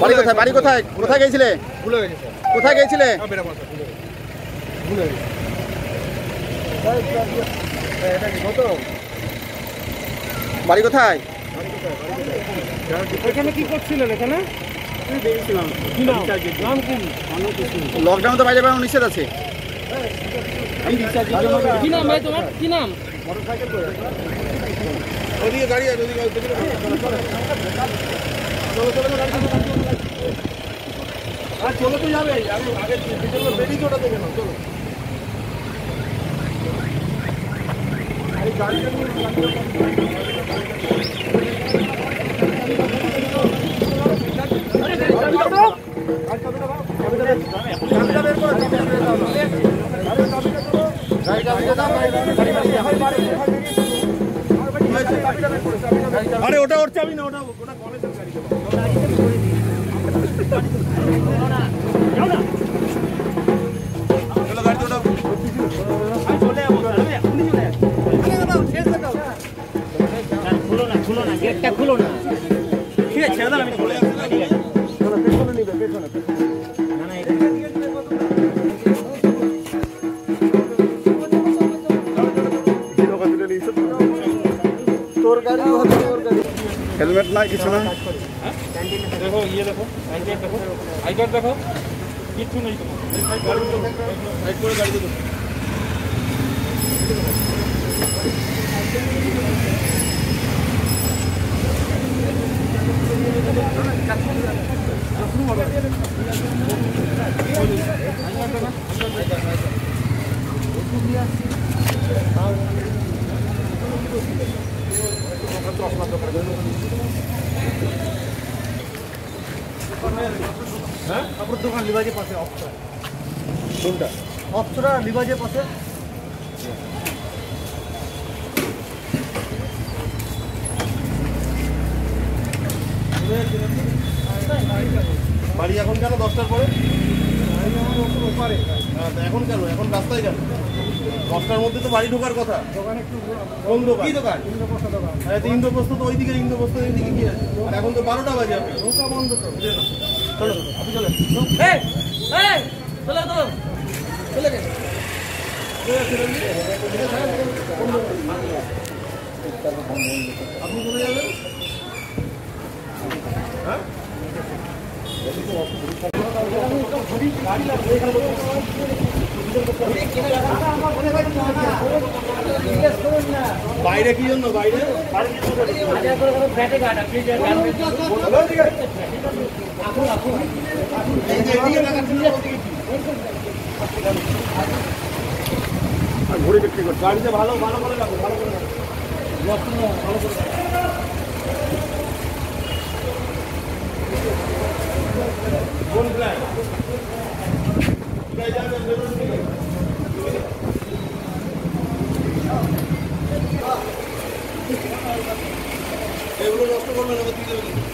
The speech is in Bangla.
বাড়ি কোথায়? বাড়ি কোথায়? কোথায় গেছিলে? ভুলে গেছে। কোথায় গেছিলে? ভুলে গেছে। বাড়ি কোথায়? এখানে কি করছিলেন এখানে? কি নাম? নাম লকডাউন তো বাইরে বেরোনো নিষেধ আছে। কি নাম ভাই তোমার? কি নাম? ওদিকে গাড়ি আছে, ওদিকে গাড়ি গাড়ি গাড়ি। আর চলো তো যাবে আগে বেরিয়ে ওটা দেখে নাও চলো এই আরে ওটা ওর চাবি না ওটা ওটা কলেজের গাড়ি হেলমেট নাই কিছু না দেখো ইয়ে দেখো আই কার্ড দেখো আই কার্ড দেখো কিচ্ছু নেই তোমার সাইড করে গাড়ি দেখো হ্যাঁ? কাপড়ের দোকান লিবাজের পাশে অপসরা। কোনটা? অপসরা লিবাজের পাশে। বাড়ি এখন কেন দশটার পরে? তা এখন কেন এখন রাস্তায় কেন দশটার মধ্যে তো বাড়ি ঢোকার কথা কোন দোকান কি দোকান হ্যাঁ তো ইন্দ্রপ্রস্থ তো ওইদিকে ইন্দ্রপ্রস্থ এইদিকে কি আছে আর এখন তো বারোটা বাজে আপনি নৌকা বন্ধ তো চলো আপনি এই চলো চলো চলে গেছে আপনি কোথায় যাবেন হ্যাঁ? বাইরে কি জন্য বাইরে? ঘুরে বিক্রি করছে গাড়িতে ভালো ভালো করে রাখো ভালো করে রাখো ভালো করে। কোন প্ল্যান এগুলো নষ্ট করবেন আমাদের দিতে